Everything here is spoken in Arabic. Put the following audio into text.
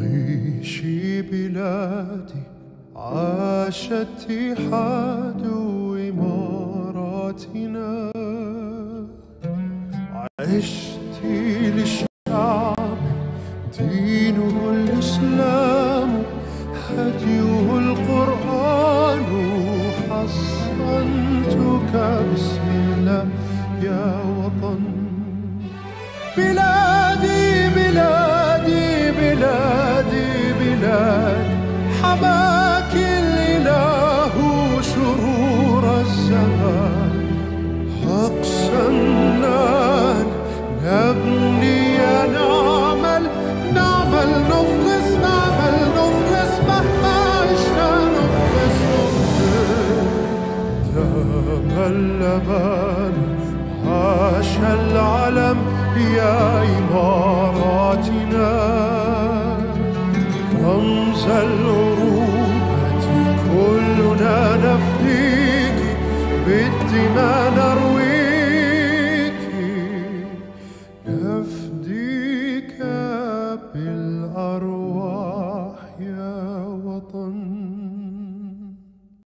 عيشي بلادي عاش اتحاد إماراتنا. عشت للشعب دينه الإسلام هديه القرآن. حصنتك بسم الله يا وطن. بلادي حماك الإله شرور الزمان. أقسمنا نبني نعمل نعمل نخلص نعمل نخلص مهما عشنا نخلص نخلص اللبن عاش العلم يا إماراتنا. رمز بدي ما نرويكي نفديك بالأرواح.